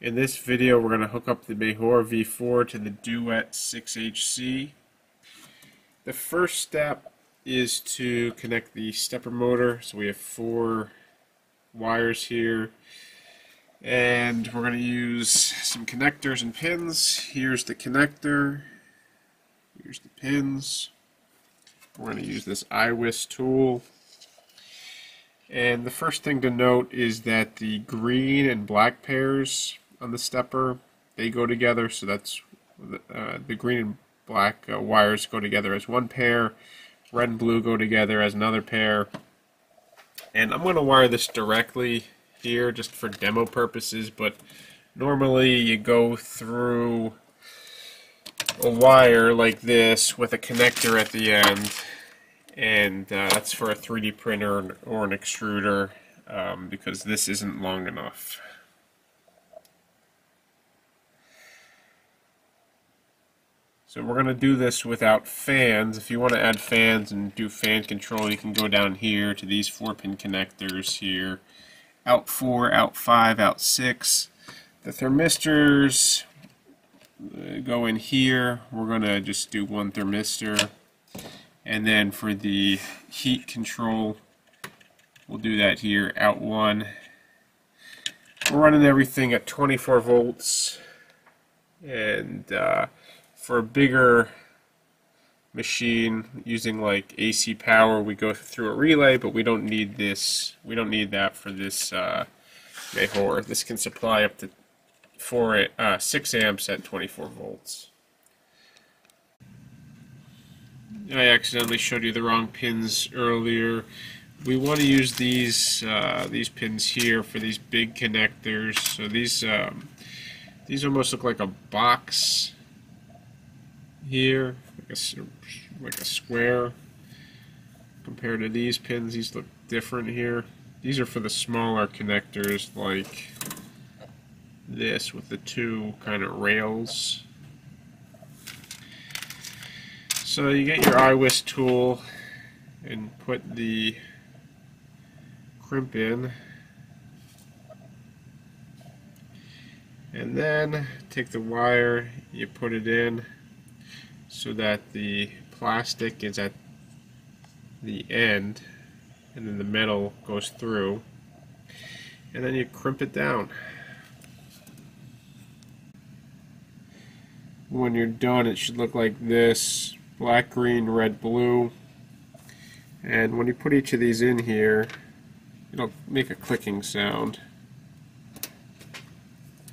In this video we're going to hook up the Mahor V4 to the Duet 6HC. The first step is to connect the stepper motor. So we have four wires here and we're going to use some connectors and pins. Here's the connector. Here's the pins. We're going to use this IWISS tool. And the first thing to note is that the green and black pairs on the stepper, they go together, so that's uh, the green and black uh, wires go together as one pair, red and blue go together as another pair. And I'm going to wire this directly here just for demo purposes, but normally you go through a wire like this with a connector at the end and uh, that's for a 3D printer or an extruder um, because this isn't long enough. So we're going to do this without fans. If you want to add fans and do fan control, you can go down here to these four pin connectors here. Out 4, out 5, out 6. The thermistors uh, go in here. We're going to just do one thermistor. And then for the heat control, we'll do that here, out 1. We're running everything at 24 volts. And uh, for a bigger machine using like AC power we go through a relay but we don't need this we don't need that for this uh. This can supply up to 4 uh, 6 amps at 24 volts. I accidentally showed you the wrong pins earlier. We want to use these uh, these pins here for these big connectors. So these um, these almost look like a box here, like a, like a square. Compared to these pins, these look different here. These are for the smaller connectors like this with the two kind of rails. So you get your IWISS tool and put the crimp in. And then take the wire, you put it in so that the plastic is at the end and then the metal goes through and then you crimp it down. When you're done it should look like this black, green, red, blue and when you put each of these in here it'll make a clicking sound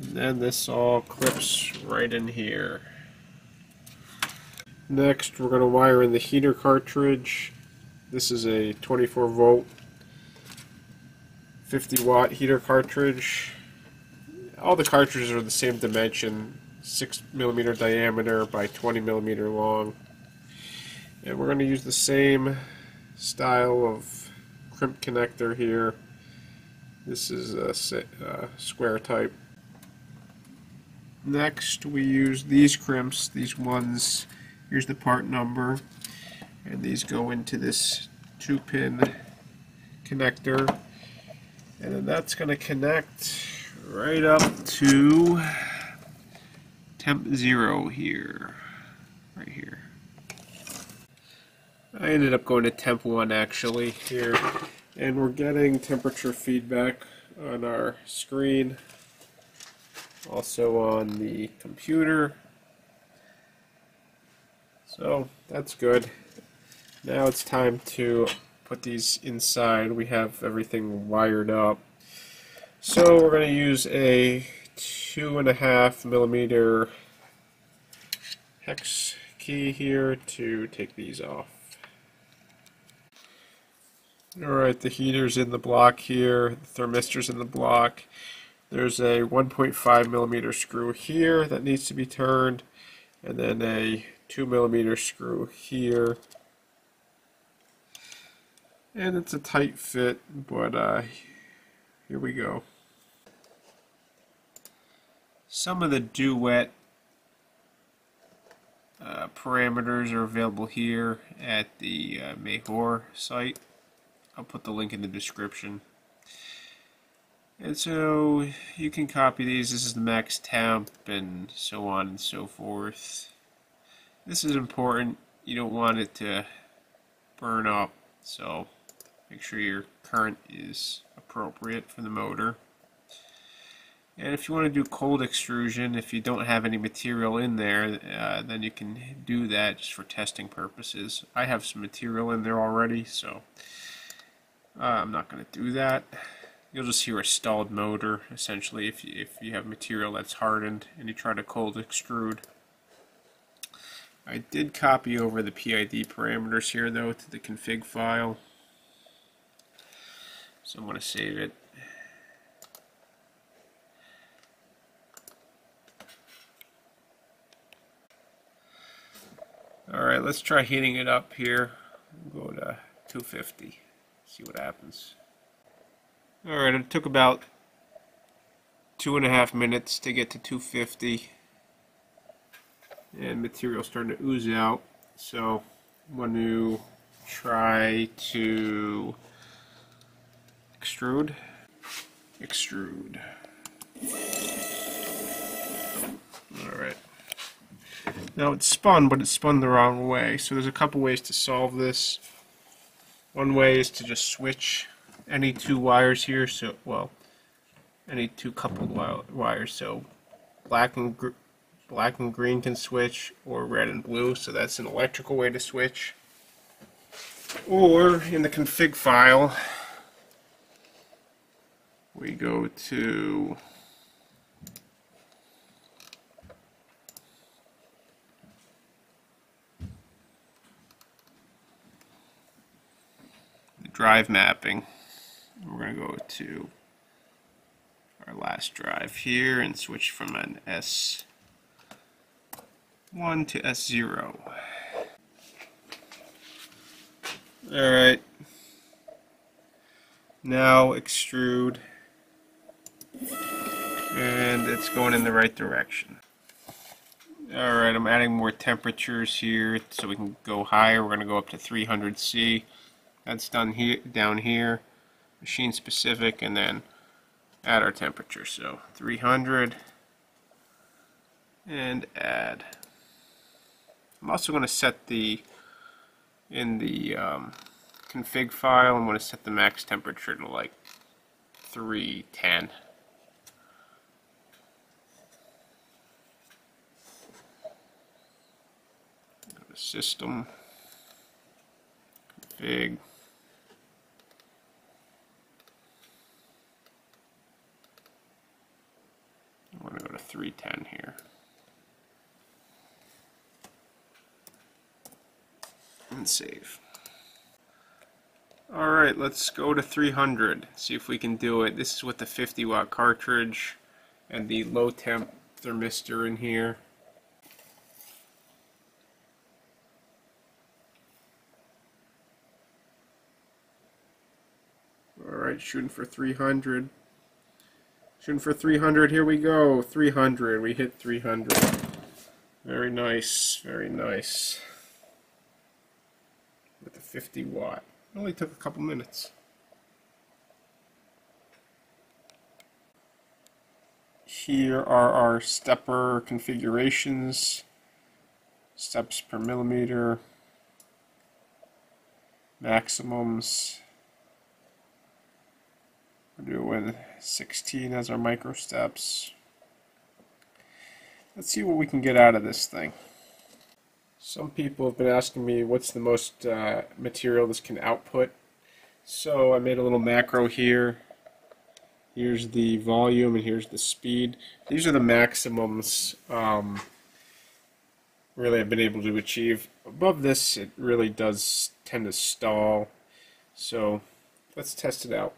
and then this all clips right in here. Next, we're going to wire in the heater cartridge. This is a 24 volt, 50 watt heater cartridge. All the cartridges are the same dimension, 6 millimeter diameter by 20 millimeter long. And we're going to use the same style of crimp connector here. This is a uh, square type. Next, we use these crimps, these ones Here's the part number. And these go into this two pin connector. And then that's going to connect right up to temp zero here. Right here. I ended up going to temp one actually here. And we're getting temperature feedback on our screen. Also on the computer. So that's good. Now it's time to put these inside. We have everything wired up. So we're going to use a two and a half millimeter hex key here to take these off. Alright, the heater's in the block here, the thermistor's in the block. There's a 1.5 millimeter screw here that needs to be turned, and then a 2 millimeter screw here. And it's a tight fit, but uh, here we go. Some of the Duet uh, parameters are available here at the uh, Mahor site. I'll put the link in the description. And so you can copy these. This is the max temp and so on and so forth. This is important. You don't want it to burn up. So make sure your current is appropriate for the motor. And if you want to do cold extrusion, if you don't have any material in there, uh, then you can do that just for testing purposes. I have some material in there already, so uh, I'm not going to do that. You'll just hear a stalled motor, essentially, if you, if you have material that's hardened and you try to cold extrude. I did copy over the PID parameters here, though, to the config file. So I'm going to save it. Alright, let's try heating it up here. We'll go to 250. See what happens. Alright, it took about two and a half minutes to get to 250. And material starting to ooze out. So I'm going to try to extrude. Extrude. Alright. Now it's spun, but it's spun the wrong way. So there's a couple ways to solve this. One way is to just switch any two wires here. So, well, any two coupled wires. So black and black and green can switch, or red and blue. So that's an electrical way to switch. Or in the config file, we go to the drive mapping. We're going to go to our last drive here and switch from an S1 to S0. Alright. Now extrude. And it's going in the right direction. Alright, I'm adding more temperatures here so we can go higher. We're going to go up to 300 C. That's done here, down here, machine specific, and then add our temperature. So 300 and add. I'm also going to set the in the um, config file. I'm going to set the max temperature to like 310. System config. I'm going to go to 310 here. And save. Alright, let's go to 300. See if we can do it. This is with the 50 watt cartridge and the low temp thermistor in here. Alright, shooting for 300. Shooting for 300. Here we go. 300. We hit 300. Very nice. Very nice. With the 50 watt. It only took a couple minutes. Here are our stepper configurations. Steps per millimeter. Maximums we're doing 16 as our micro steps. Let's see what we can get out of this thing. Some people have been asking me what's the most uh, material this can output. So I made a little macro here. Here's the volume and here's the speed. These are the maximums um, really I've been able to achieve. Above this it really does tend to stall. So let's test it out.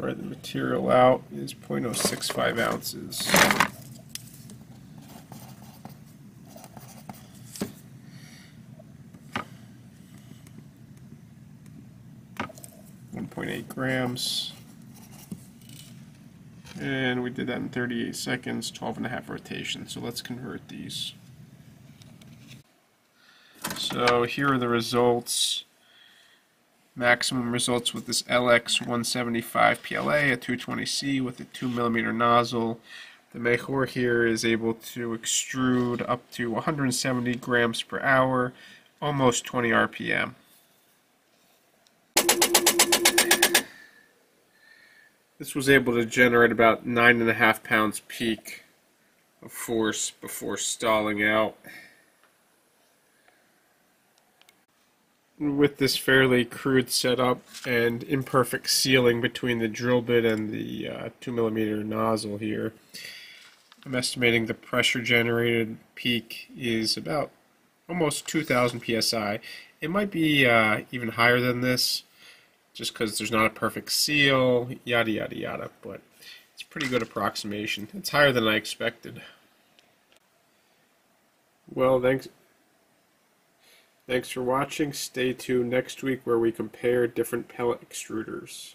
Alright, the material out is 0.065 ounces. One point eight grams. And we did that in 38 seconds, 12 and a half rotations. So let's convert these. So here are the results. Maximum results with this LX175 PLA, a 220C with a 2mm nozzle. The Mahor here is able to extrude up to 170 grams per hour, almost 20 RPM. This was able to generate about nine and a half pounds peak of force before stalling out. With this fairly crude setup and imperfect sealing between the drill bit and the uh, 2 millimeter nozzle here, I'm estimating the pressure generated peak is about almost 2000 psi. It might be uh, even higher than this just because there's not a perfect seal, yada yada yada, but it's pretty good approximation. It's higher than I expected. Well, thanks. Thanks for watching. Stay tuned next week where we compare different pellet extruders.